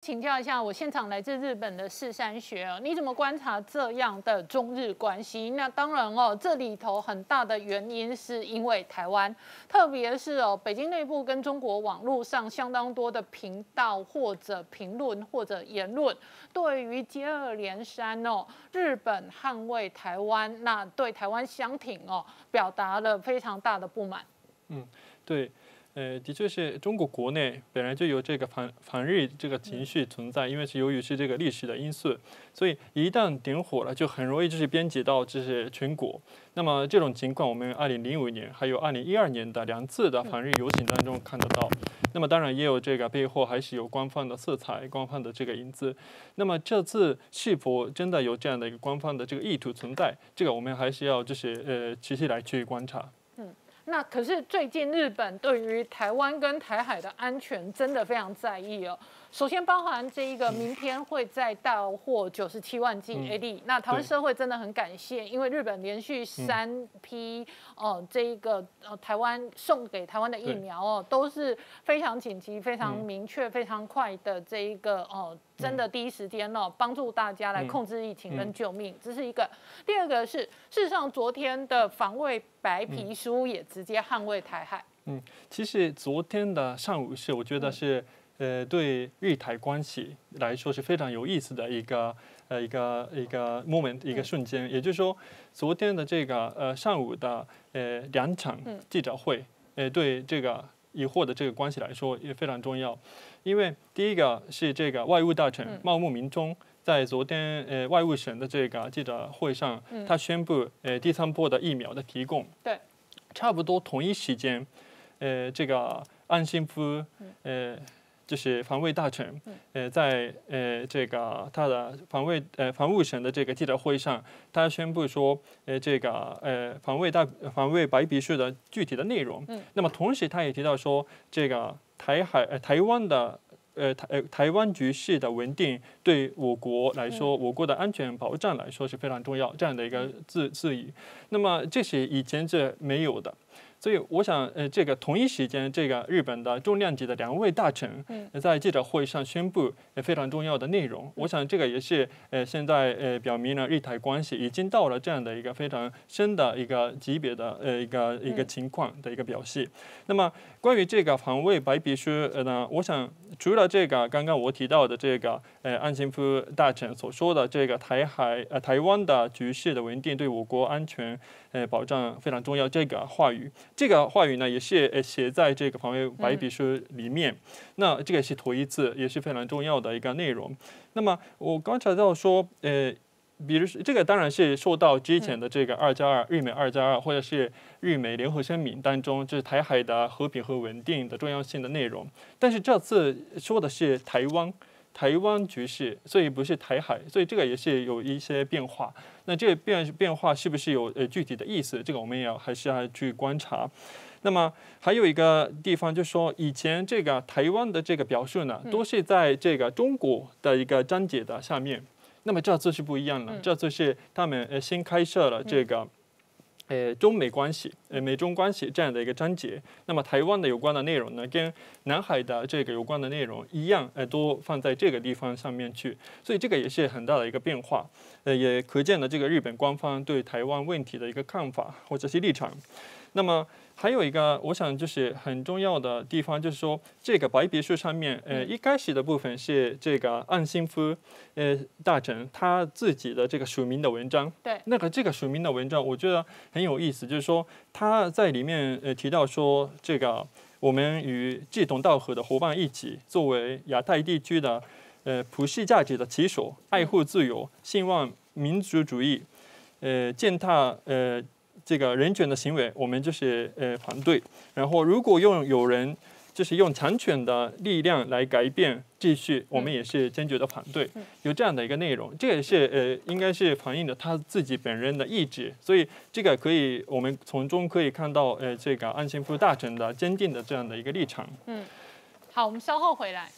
请教一下，我现场来自日本的四山学，你怎么观察这样的中日关系？那当然哦，这里头很大的原因是因为台湾，特别是哦，北京内部跟中国网络上相当多的频道或者评论或者言论，对于接二连三哦，日本捍卫台湾，那对台湾相挺哦，表达了非常大的不满。嗯，对。呃，的确是中国国内本来就有这个反反日这个情绪存在，因为是由于是这个历史的因素，所以一旦点火了，就很容易就是编辑到就是全国。那么这种情况，我们二零零五年还有二零一二年的两次的反日游行当中看得到。那么当然也有这个背后还是有官方的色彩、官方的这个影子。那么这次是否真的有这样的一个官方的这个意图存在？这个我们还是要就是呃持续来去观察。那可是最近日本对于台湾跟台海的安全真的非常在意哦。首先包含这一个，明天会再到货九十七万剂 AD，那台湾社会真的很感谢，因为日本连续三批哦，这一个呃台湾送给台湾的疫苗哦，都是非常紧急、非常明确、非常快的这一个哦，真的第一时间哦，帮助大家来控制疫情跟救命，这是一个。第二个是，事实上昨天的防卫白皮书也直接捍卫台海。嗯，其实昨天的上午是，我觉得是。呃，对日台关系来说是非常有意思的一个呃一个一个 moment 一个瞬间。也就是说，昨天的这个呃上午的呃两场记者会，呃对这个以后的这个关系来说也非常重要。因为第一个是这个外务大臣茂木明中在昨天呃外务省的这个记者会上，他宣布呃第三波的疫苗的提供。对，差不多同一时间，呃这个安信夫呃。就是防卫大臣，呃，在呃这个他的防卫呃防务省的这个记者会上，他宣布说，呃这个呃防卫大防卫白皮书的具体的内容。那么同时他也提到说，这个台海呃台湾的呃台呃台湾局势的稳定对我国来说，我国的安全保障来说是非常重要这样的一个字字语。那么这是以前是没有的。所以我想，呃，这个同一时间，这个日本的重量级的两位大臣在记者会上宣布非常重要的内容。我想这个也是，呃，现在呃表明了日台关系已经到了这样的一个非常深的一个级别的呃一个一个情况的一个表示。那么关于这个防卫白皮书，呃呢，我想除了这个刚刚我提到的这个，呃，安信夫大臣所说的这个台海呃台湾的局势的稳定对我国安全。呃，保障非常重要。这个话语，这个话语呢，也是呃写在这个防卫白皮书里面。那这个是头一次，也是非常重要的一个内容。那么我刚才到说，呃，比如说这个当然是受到之前的这个二加二日美二加二，或者是日美联合声明当中，就是台海的和平和稳定的重要性的内容。但是这次说的是台湾。台湾局势，所以不是台海，所以这个也是有一些变化。那这个变变化是不是有呃具体的意思？这个我们也要还是要去观察。那么还有一个地方就是说，以前这个台湾的这个表述呢，都是在这个中国的一个章节的下面。那么这次是不一样了，这次是他们呃新开设了这个。呃，中美关系，呃，美中关系这样的一个章节，那么台湾的有关的内容呢，跟南海的这个有关的内容一样，呃，都放在这个地方上面去，所以这个也是很大的一个变化，呃，也可见了这个日本官方对台湾问题的一个看法或者是立场，那么。还有一个，我想就是很重要的地方，就是说这个白皮书上面，呃，一开始的部分是这个岸信夫，呃，大臣他自己的这个署名的文章。对。那个这个署名的文章，我觉得很有意思，就是说他在里面呃提到说，这个我们与志同道合的伙伴一起，作为亚太地区的呃普世价值的旗手，爱护自由，兴旺民族主义，呃，践踏呃。这个人权的行为，我们就是呃反对。然后，如果用有人就是用强权的力量来改变秩序，我们也是坚决的反对。有这样的一个内容，这也是呃应该是反映了他自己本人的意志。所以，这个可以我们从中可以看到呃这个安信夫大臣的坚定的这样的一个立场。嗯，好，我们稍后回来。